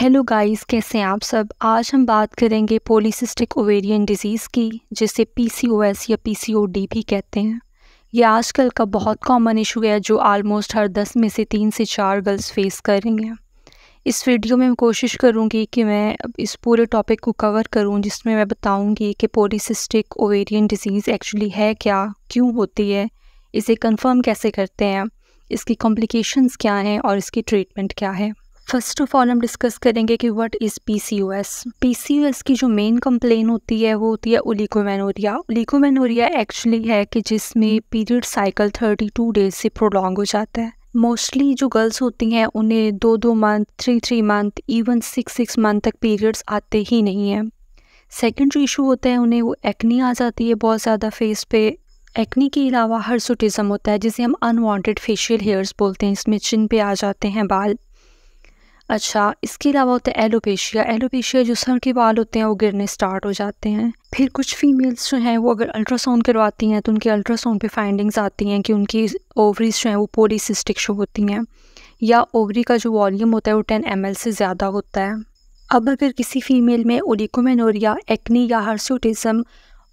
Hello guys कैसे हैं आप सब? आज हम बात करेंगे पोलिसिस्टिक ओवेरियन डिज़ीज़ की, जिसे पीसीओएस या पीसीओडी भी कहते हैं। ये आजकल का बहुत कॉमन इशू है, जो आलमोस्ट हर दस में से तीन से चार गर्ल्स फेस कर रही हैं इस वीडियो में मैं कोशिश करूँगी कि मैं इस पूरे टॉपिक को कवर करूँ, जिसमें मैं बताऊँगी कि पोलिसिस्टिक ओवेरियन डिज़ीज़ एक्चुअली है क्या, क्यों होती है, इसे कंफर्म कैसे करते हैं, इसकी कॉम्प्लिकेशंस क्या हैं और इसकी ट्रीटमेंट क्या है। फ़र्स्ट ऑफ़ ऑल हम डिस्कस करेंगे कि व्हाट इज़ पीसीओएस पीसीओएस की जो मेन कंप्लेन होती है, वो होती है ओलिकोमेनोरिया ओलिकोमेनोरिया एक्चुअली है कि जिसमें पीरियड साइकिल 32 डेज़ से प्रोलॉन्ग हो जाता है. मोस्टली जो गर्ल्स होती हैं, उन्हें दो दो month three three month even six six month तक पीरियड्स आते ही नहीं हैं. सेकेंड जो इशू होता है, उन्हें वो एक्नी आ जाती है बहुत ज़्यादा फेस पे. एक्नी के अलावा हर्सोटिज़म होता है, जिसे हम अनवांटेड फेशियल हेयर्स बोलते हैं, इसमें चिन पे आ जाते हैं बाल. अच्छा इसके अलावा होता है एलोपेशिया। एलोपेशिया जो सर के बाल होते हैं, वो गिरने स्टार्ट हो जाते हैं। फिर कुछ फीमेल्स जो हैं, वो अगर अल्ट्रासाउंड करवाती हैं तो उनके अल्ट्रासाउंड पे फाइंडिंग्स आती हैं कि उनकी ओवरीज जो हैं, वो पोलीसिस्टिक शो होती हैं। या ओवरी का जो वॉल्यूम होता है, वो टेन एम से ज़्यादा होता है। अब अगर किसी फीमेल में ओलिकोमेनोरिया एक्नी या हर्सोटिज़म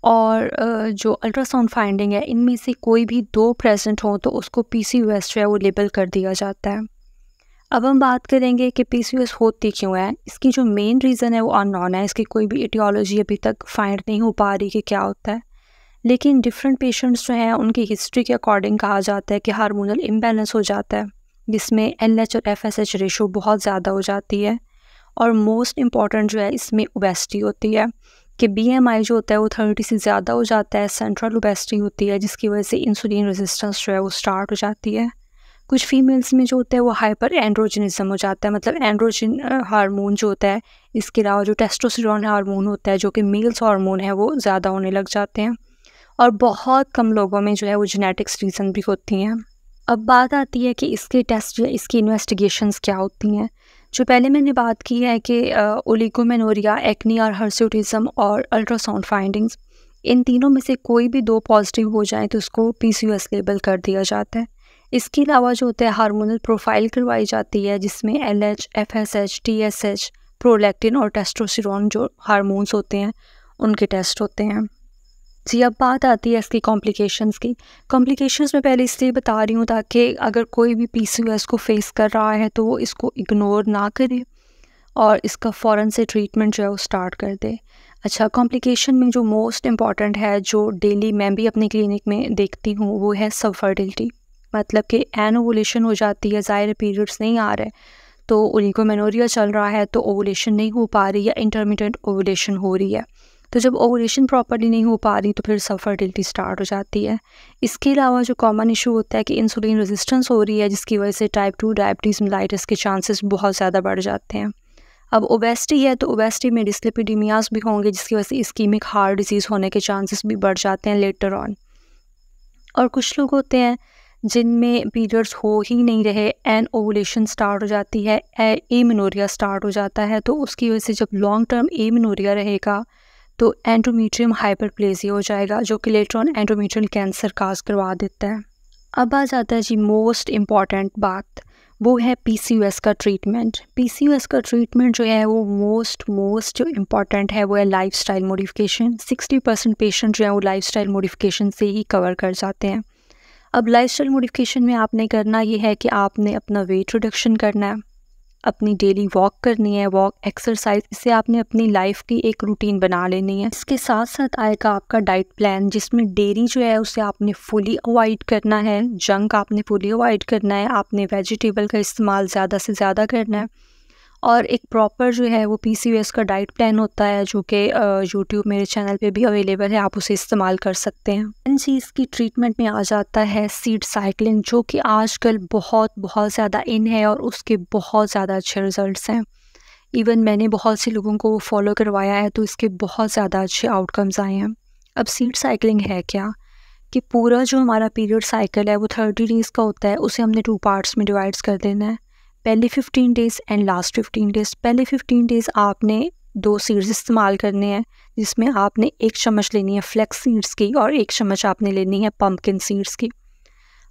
और जो अल्ट्रासाउंड फाइंडिंग है, इनमें से कोई भी दो प्रेजेंट हो तो उसको पी सी जो है, वो लेबल कर दिया जाता है। अब हम बात करेंगे कि पी होती क्यों है? इसकी जो मेन रीज़न है वो अननोन है। इसकी कोई भी एटियोलॉजी अभी तक फाइंड नहीं हो पा रही कि क्या होता है। लेकिन डिफरेंट पेशेंट्स जो हैं, उनकी हिस्ट्री के अकॉर्डिंग कहा जाता है कि हार्मोनल इम्बेलेंस हो जाता है, जिसमें एल एच और एफ़ एस एच रेशो बहुत ज़्यादा हो जाती है। और मोस्ट इंपॉर्टेंट जो है, इसमें ओबेसिटी होती है, कि बी एम आई जो होता है, वो थर्टी से ज़्यादा हो जाता है। सेंट्रल ओबेसिटी होती है, जिसकी वजह से इंसुलिन रेजिस्टेंस जो है, वो स्टार्ट हो जाती है। कुछ फीमेल्स में जो होता है वो हाइपर एंड्रोजनिज्म हो जाता है मतलब एंड्रोजन हार्मोन जो होता है, इसके अलावा जो टेस्टोस्टेरोन हार्मोन होता है, जो कि मेल्स हार्मोन है, वो ज़्यादा होने लग जाते हैं। और बहुत कम लोगों में जो है वो जेनेटिक्स रीज़न भी होती हैं। अब बात आती है कि इसके टेस्ट या इसकी इन्वेस्टिगेशंस क्या होती हैं। जो पहले मैंने बात की है कि ओलिगोमेनोरिया एक्नी और हर्सोटिज़म और अल्ट्रासाउंड फाइंडिंग्स इन तीनों में से कोई भी दो पॉजिटिव हो जाए तो उसको पी लेबल कर दिया जाता है। इसके अलावा जो होता है, हार्मोनल प्रोफ़ाइल करवाई जाती है, जिसमें L H F S H T S H prolactin और टेस्टोस्टेरोन जो हार्मोन्स होते हैं, उनके टेस्ट होते हैं। जी, अब बात आती है इसकी कॉम्प्लिकेशंस की। कॉम्प्लिकेशंस मैं पहले इसलिए बता रही हूँ ताकि अगर कोई भी पी सी को फेस कर रहा है तो वो इसको इग्नोर ना करे और इसका फ़ौरन से ट्रीटमेंट जो है, वो स्टार्ट कर दे। अच्छा कॉम्प्लिकेशन में जो मोस्ट इंपॉर्टेंट है, जो डेली मैं भी अपनी क्लिनिक में देखती हूँ, वो है सब फर्टिलिटी मतलब कि एन ओवुलेशन हो जाती है, ज़ाहिर पीरियड्स नहीं आ रहे। तो उनको मेनोरिया चल रहा है तो ओवोलेशन नहीं हो पा रही या इंटरमीडियट ओवोलेशन हो रही है। तो जब ओवोलेशन प्रॉपरली नहीं हो पा रही तो फिर सफर्टिलिटी स्टार्ट हो जाती है। इसके अलावा जो कॉमन इशू होता है कि इंसुलिन रेजिस्टेंस हो रही है, जिसकी वजह से टाइप टू डायबिटीज़ मिलाइटिस के चांसेस बहुत ज़्यादा बढ़ जाते हैं। अब ओबेसिटी है तो ओबेसिटी में डिस्लिपिडीमियाज भी होंगे, जिसकी वजह से इस्कीमिक हार्ट डिज़ीज़ होने के चांसेस भी बढ़ जाते हैं लेटर ऑन और कुछ लोग होते हैं जिनमें पीरियड्स हो ही नहीं रहे एन ओवुलेशन स्टार्ट हो जाती है ए मिनोरिया स्टार्ट हो जाता है तो उसकी वजह से जब लॉन्ग टर्म ए मिनोरिया रहेगा तो एंडोमीट्रियम हाइपरप्लेजिया हो जाएगा, जो कि लेट्रॉन एंडोमीट्रियल कैंसर काज करवा देता है। अब आ जाता है जी मोस्ट इंपॉर्टेंट बात, वो है पीसीओएस का ट्रीटमेंट पीसीओएस का ट्रीटमेंट जो है, वो मोस्ट मोस्ट जो इंपॉर्टेंट है, वो है lifestyle modification sixty percent patient जो है, वो लाइफ स्टाइल मोडिफिकेशन से ही कवर कर जाते हैं। अब लाइफस्टाइल मॉडिफिकेशन में आपने करना ये है कि आपने अपना वेट रिडक्शन करना है, अपनी डेली वॉक करनी है वॉक एक्सरसाइज इससे आपने अपनी लाइफ की एक रूटीन बना लेनी है। इसके साथ साथ आएगा आपका डाइट प्लान जिसमें डेरी जो है उसे आपने फुली अवॉइड करना है जंक आपने फुली अवॉइड करना है, आपने वेजिटेबल का इस्तेमाल ज़्यादा से ज़्यादा करना है। और एक प्रॉपर जो है वो पी का डाइट प्लान होता है, जो कि यूट्यूब मेरे चैनल पे भी अवेलेबल है, आप उसे इस्तेमाल कर सकते हैं। इन चीज़ की ट्रीटमेंट में आ जाता है सीड साइकिलिंग जो कि आजकल बहुत बहुत ज़्यादा इन है और उसके बहुत ज़्यादा अच्छे रिज़ल्ट हैं। इवन मैंने बहुत से लोगों को फॉलो करवाया है तो इसके बहुत ज़्यादा अच्छे आउटकम्स आए हैं। अब सीड साइकिलिंग है क्या? कि पूरा जो हमारा पीरियड साइकिल है, वो थर्टी डेज़ का होता है, उसे हमने टू पार्ट्स में डिवाइड्स कर देना है। पहले fifteen days and last fifteen days पहले फिफ्टीन डेज़ आपने दो सीड्स इस्तेमाल करने हैं, जिसमें आपने एक चम्मच लेनी है फ्लेक्स सीड्स की और एक चम्मच आपने लेनी है पम्पकिन सीड्स की।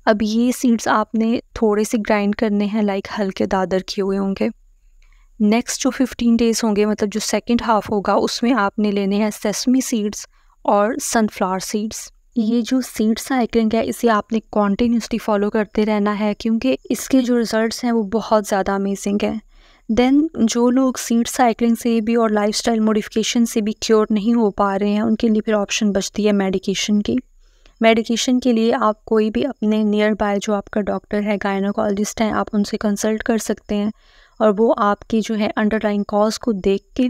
अब ये सीड्स आपने थोड़े से ग्राइंड करने हैं लाइक हल्के दादर किए हुए होंगे। नेक्स्ट जो फिफ्टीन डेज़ होंगे मतलब जो सेकेंड हाफ़ होगा, उसमें आपने लेने हैं सेसमी सीड्स और सनफ्लावर सीड्स ये जो सीड साइकिलिंग है, इसे आपने कॉन्टीन्यूसली फॉलो करते रहना है, क्योंकि इसके जो रिज़ल्ट्स हैं, वो बहुत ज़्यादा अमेजिंग हैं। देन जो लोग सीड साइकिलिंग से भी और लाइफस्टाइल मॉडिफिकेशन से भी क्योर नहीं हो पा रहे हैं, उनके लिए फिर ऑप्शन बचती है मेडिकेशन की। मेडिकेशन के लिए आप कोई भी अपने नियर बाय जो आपका डॉक्टर है गायनोकोलॉजिस्ट हैं, आप उनसे कंसल्ट कर सकते हैं और वो आपकी जो है अंडरलाइन कॉज को देख के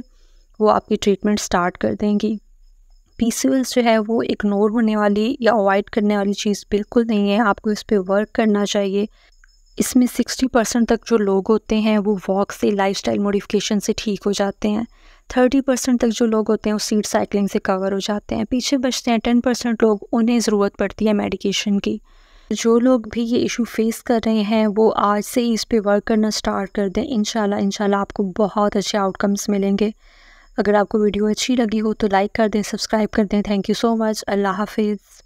वो आपकी ट्रीटमेंट स्टार्ट कर देंगी। पी जो है वो इग्नोर होने वाली या अवॉइड करने वाली चीज़ बिल्कुल नहीं है। आपको इस पर वर्क करना चाहिए। इसमें सिक्सटी परसेंट तक जो लोग होते हैं, वो वॉक से लाइफस्टाइल मॉडिफिकेशन से ठीक हो जाते हैं। थर्टी परसेंट तक जो लोग होते हैं, वो सीट साइकिलिंग से कवर हो जाते हैं। पीछे बचते हैं टेन परसेंट लोग, उन्हें ज़रूरत पड़ती है मेडिकेशन की। जो लोग भी ये इशू फेस कर रहे हैं, वो आज से ही इस पर वर्क करना स्टार्ट कर दें। इन इंशाल्लाह आपको बहुत अच्छे आउटकम्स मिलेंगे। अगर आपको वीडियो अच्छी लगी हो तो लाइक कर दें, सब्सक्राइब कर दें। Thank you so much. अल्लाह हाफिज़।